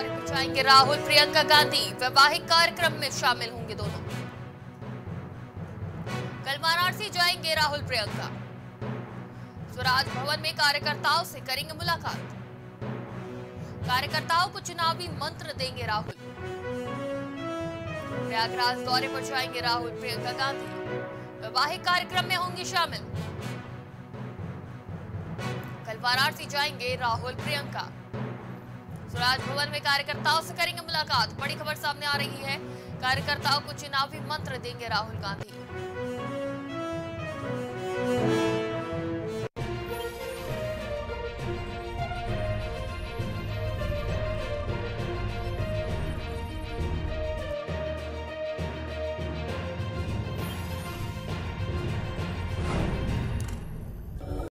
दौरे पर जाएँगे राहुल, प्रियंका गांधी। वैवाहिक कार्यक्रम में शामिल होंगे दोनों। कल वाराणसी जाएँगे राहुल, प्रियंका। स्वराज भवन में कार्यकर्ताओं से करेंगे मुलाकात। कार्यकर्ताओं को चुनावी मंत्र देंगे राहुल। प्रयागराज दौरे पर जाएँगे राहुल, प्रियंका गांधी। वैवाहिक कार्यक्रम में होंगे शामिल। कल वाराणसी जाएँगे राहुल, प्रियंका। स्वराज भवन में कार्यकर्ताओं से करेंगे मुलाकात। बड़ी खबर सामने आ रही है। कार्यकर्ताओं को चुनावी मंत्र देंगे राहुल गांधी।